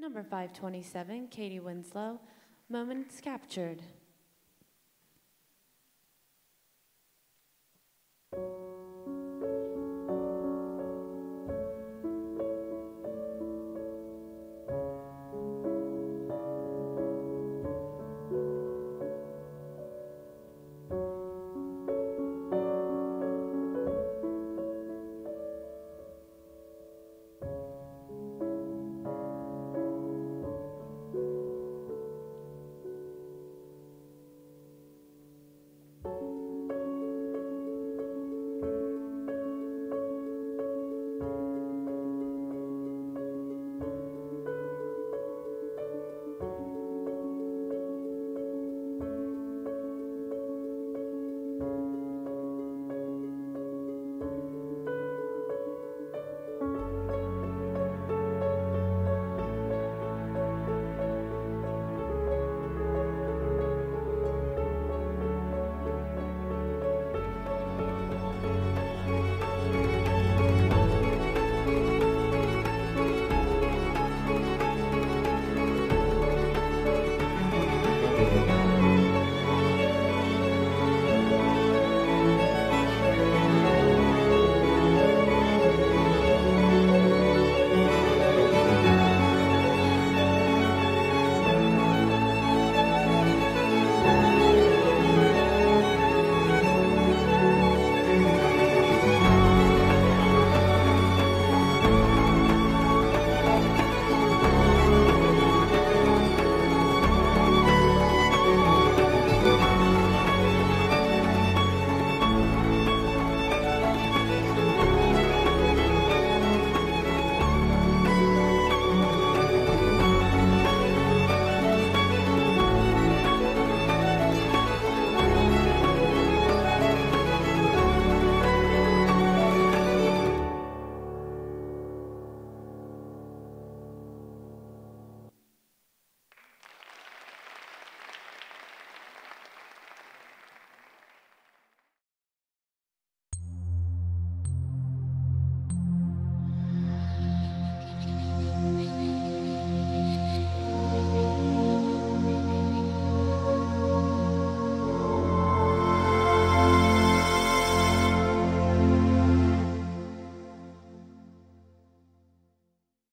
Number 527, Katie Winslow, Moments Captured.